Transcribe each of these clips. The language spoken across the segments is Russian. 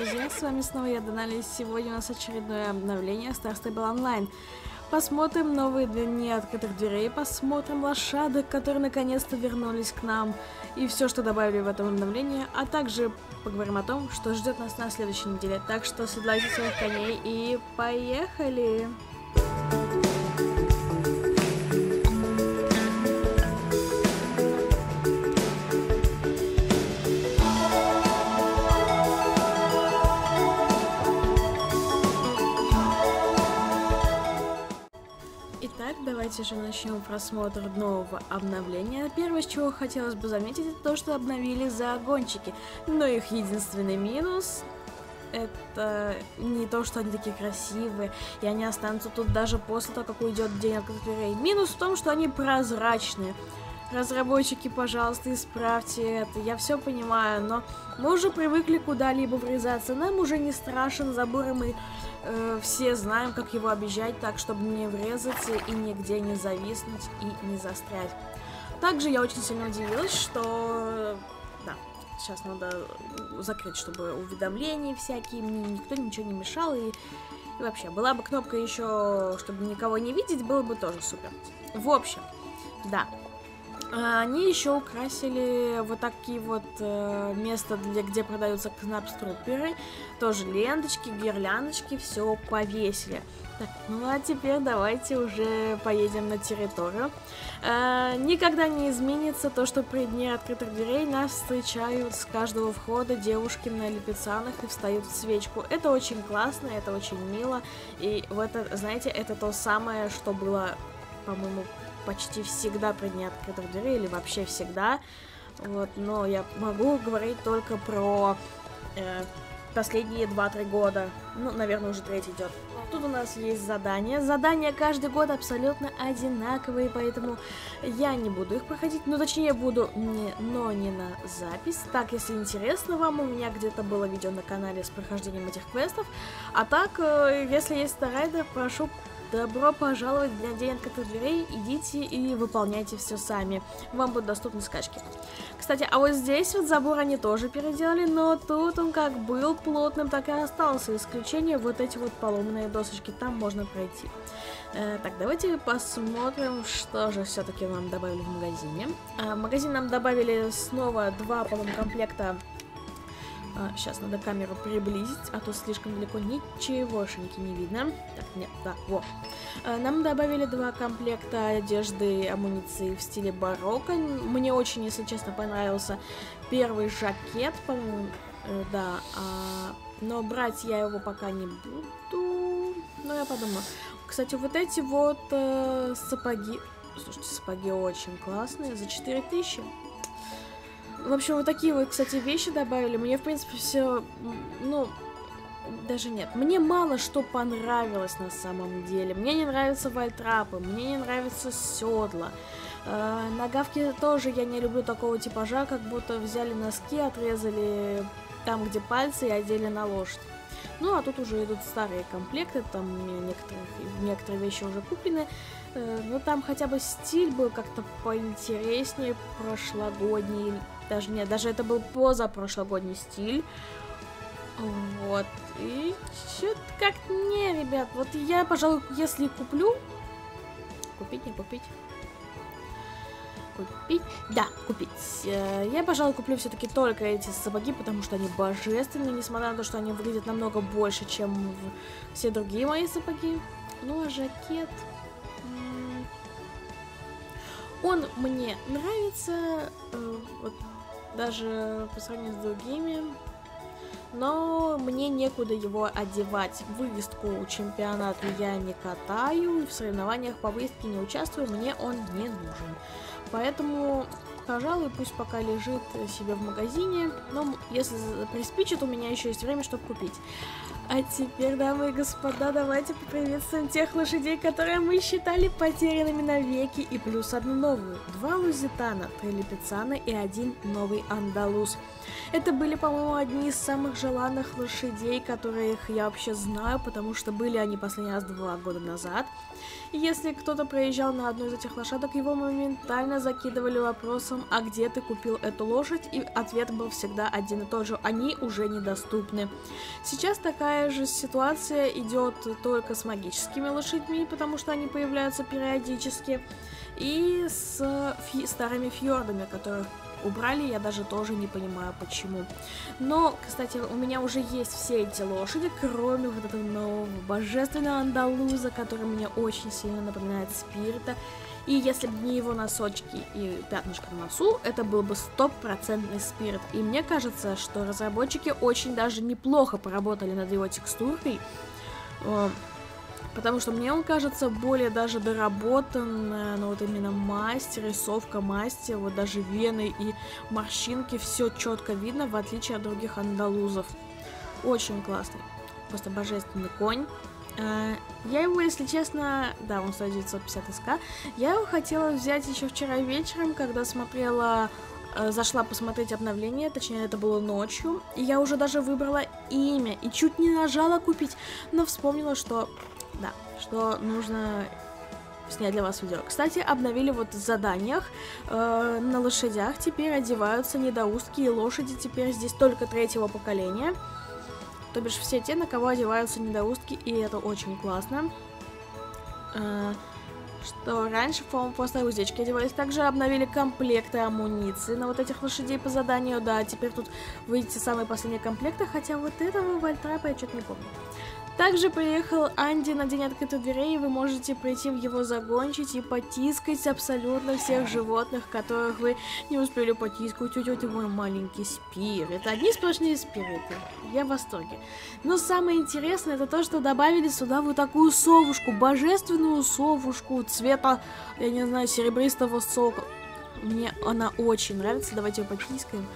друзья, с вами снова я, Донали, сегодня у нас очередное обновление Star Stable Online. Посмотрим новые дни открытых дверей, посмотрим лошадок, которые наконец-то вернулись к нам, и все, что добавили в это обновление, а также поговорим о том, что ждет нас на следующей неделе. Так что седлайте своих коней и поехали! Давайте же начнем просмотр нового обновления. Первое, с чего хотелось бы заметить, это то, что обновили загончики. Но их единственный минус это не то, что они такие красивые, и они останутся тут даже после того, как уйдет день дверей. Минус в том, что они прозрачные. Разработчики, пожалуйста, исправьте это. Я все понимаю, но мы уже привыкли куда-либо врезаться. Нам уже не страшен забор, и мы э, все знаем, как его объезжать так, чтобы не врезаться и нигде не зависнуть и не застрять. Также я очень сильно удивилась, что... Да, сейчас надо закрыть, чтобы уведомления всякие, мне никто ничего не мешал, и, и вообще, была бы кнопка еще, чтобы никого не видеть, было бы тоже супер. В общем, да, они еще украсили вот такие вот э, места, для, где продаются кнапструперы. Тоже ленточки, гирляндочки, все повесили. Так, ну а теперь давайте уже поедем на территорию. Э, никогда не изменится то, что при дне открытых дверей нас встречают с каждого входа девушки на лепецанах и встают в свечку. Это очень классно, это очень мило. И в это, знаете, это то самое, что было, по-моему, почти всегда при дне открытых дверей, или вообще всегда. Вот, но я могу говорить только про э, последние 2-3 года. Ну, наверное, уже третий идет. Тут у нас есть задания. Задания каждый год абсолютно одинаковые, поэтому я не буду их проходить. Ну, точнее, буду, не, но не на запись. Так, если интересно вам, у меня где-то было видео на канале с прохождением этих квестов. А так, э, если есть старайдер, прошу Добро пожаловать в день открытых дверей, идите и выполняйте все сами. Вам будут доступны скачки. Кстати, а вот здесь вот забор они тоже переделали, но тут он как был плотным, так и остался. Исключение вот эти вот поломанные досочки, там можно пройти. Э, так, давайте посмотрим, что же все-таки нам добавили в магазине. Э, в магазин нам добавили снова два, по-моему, комплекта а, сейчас надо камеру приблизить, а то слишком далеко ничегошеньки не видно. Так, нет, да, вот. А, нам добавили два комплекта одежды и амуниции в стиле барокко. Мне очень, если честно, понравился первый жакет, по-моему, э, да. А, но брать я его пока не буду. Но я подумаю. Кстати, вот эти вот э, сапоги... Слушайте, сапоги очень классные. За 4000 в общем, вот такие вот, кстати, вещи добавили. Мне, в принципе, все, ну, даже нет. Мне мало что понравилось на самом деле. Мне не нравятся вальтрапы, мне не нравятся седла. Э, на гавке тоже я не люблю такого типажа, как будто взяли носки, отрезали там, где пальцы и одели на лошадь. Ну, а тут уже идут старые комплекты, там некоторые, вещи уже куплены. Э, но там хотя бы стиль был как-то поинтереснее, прошлогодний. Даже нет, даже это был позапрошлогодний стиль. Вот. И что-то как не, ребят. Вот я, пожалуй, если куплю... Купить, не купить? Купить? Да, купить. Э, я, пожалуй, куплю все-таки только эти сапоги, потому что они божественные, несмотря на то, что они выглядят намного больше, чем все другие мои сапоги. Ну, а жакет... Он мне нравится, э, вот, даже по сравнению с другими, но мне некуда его одевать. Вывеску чемпионата я не катаю, в соревнованиях по выездке не участвую, мне он не нужен. Поэтому, пожалуй, пусть пока лежит себе в магазине, но если приспичит, у меня еще есть время, чтобы купить. А теперь, дамы и господа, давайте поприветствуем тех лошадей, которые мы считали потерянными навеки, и плюс одну новую. Два лузитана, три лепецана и один новый андалуз. Это были, по-моему, одни из самых желанных лошадей, которых я вообще знаю, потому что были они последний раз два года назад. Если кто-то проезжал на одну из этих лошадок, его моментально закидывали вопросом, спрашиваем, а где ты купил эту лошадь, и ответ был всегда один и тот же, они уже недоступны. Сейчас такая же ситуация идет только с магическими лошадьми, потому что они появляются периодически, и с фи старыми фьордами, которых убрали, я даже тоже не понимаю почему. Но, кстати, у меня уже есть все эти лошади, кроме вот этого нового божественного андалуза, который мне очень сильно напоминает Спирита. И если бы не его носочки и пятнышко на носу, это был бы стопроцентный спирит. И мне кажется, что разработчики очень даже неплохо поработали над его текстурой. Потому что мне он кажется более даже доработан, ну вот именно мастер, рисовка мастер, вот даже вены и морщинки, все четко видно, в отличие от других андалузов. Очень классный, просто божественный конь. Э, я его, если честно, да, он стоит 950 СК. Я его хотела взять еще вчера вечером, когда смотрела, э, зашла посмотреть обновление, точнее это было ночью. И я уже даже выбрала имя и чуть не нажала купить, но вспомнила, что, да, что нужно снять для вас видео. Кстати, обновили вот в заданиях. Э, на лошадях теперь одеваются недоустки и лошади теперь здесь только третьего поколения. То бишь все те, на кого одеваются недоустки, и это очень классно. Э, что раньше, по-моему, просто уздечки одевались. Также обновили комплекты амуниции на вот этих лошадей по заданию. Да, теперь тут выйдете самые последние комплекты, хотя вот этого вольтрапа я что-то не помню. Также приехал Анди на день открытых дверей, и вы можете прийти в его загончить и потискать абсолютно всех животных, которых вы не успели потискать. Вот это мой маленький спирит. Одни сплошные спириты. Я в восторге. Но самое интересное, это то, что добавили сюда вот такую совушку, божественную совушку цвета, я не знаю, серебристого сока. Мне она очень нравится, давайте ее потискаем.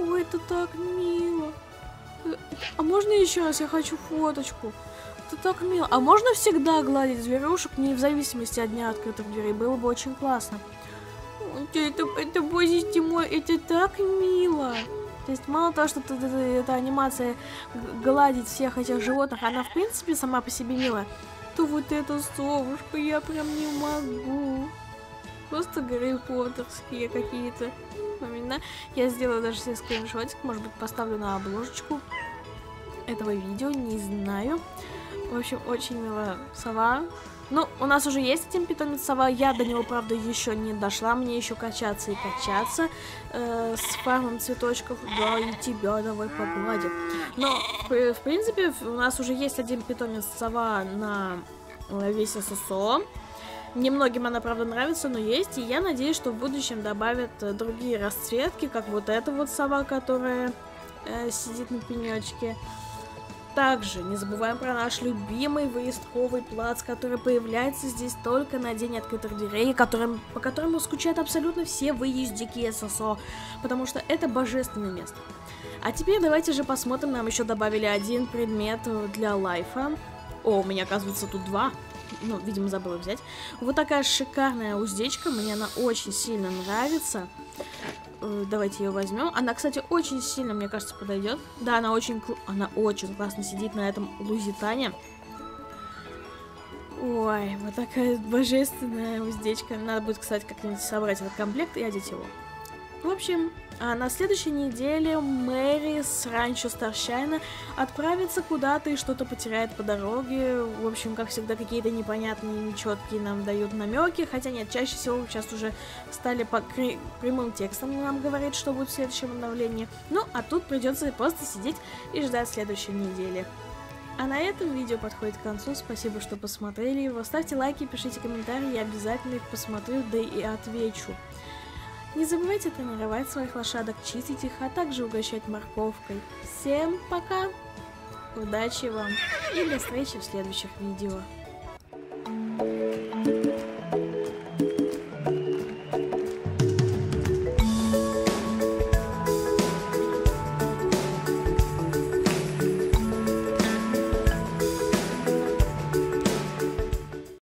Ой, это так мило. А можно еще раз? Я хочу фоточку. Это так мило. А можно всегда гладить зверушек, не в зависимости от дня открытых дверей? Было бы очень классно. Это, это, боже мой, это так мило. То есть мало того, что эта анимация гладить всех этих животных, она в принципе сама по себе милая, то вот эта совушка я прям не могу. Просто Гарри Поттерские какие-то момента. Я сделаю даже себе скриншотик, может быть поставлю на обложечку этого видео, не знаю. В общем, очень милая сова. Ну, у нас уже есть один питомец сова, я до него, правда, еще не дошла, мне еще качаться и качаться э, с фармом цветочков, да, и тебя давай погладим. Но, в, принципе, у нас уже есть один питомец сова на весь ССО. Немногим она, правда, нравится, но есть, и я надеюсь, что в будущем добавят э, другие расцветки, как вот эта вот сова, которая э, сидит на пенечке. Также не забываем про наш любимый выездковый плац, который появляется здесь только на день открытых дверей, которым, по которому скучают абсолютно все выездики ССО, потому что это божественное место. А теперь давайте же посмотрим, нам еще добавили один предмет для лайфа. О, у меня оказывается тут два ну, видимо, забыла взять. Вот такая шикарная уздечка, мне она очень сильно нравится. Э, давайте ее возьмем. Она, кстати, очень сильно, мне кажется, подойдет. Да, она очень, она очень классно сидит на этом лузитане. Ой, вот такая божественная уздечка. Надо будет, кстати, как-нибудь собрать этот комплект и одеть его. В общем, а на следующей неделе Мэри с ранчо Старшайна отправится куда-то и что-то потеряет по дороге. В общем, как всегда, какие-то непонятные, нечеткие нам дают намеки. Хотя нет, чаще всего сейчас уже стали по прямым текстом нам говорить, что будет в следующем обновлении. Ну, а тут придется просто сидеть и ждать следующей недели. А на этом видео подходит к концу. Спасибо, что посмотрели его. Ставьте лайки, пишите комментарии, я обязательно их посмотрю, да и отвечу. Не забывайте тренировать своих лошадок, чистить их, а также угощать морковкой. Всем пока! Удачи вам и до встречи в следующих видео.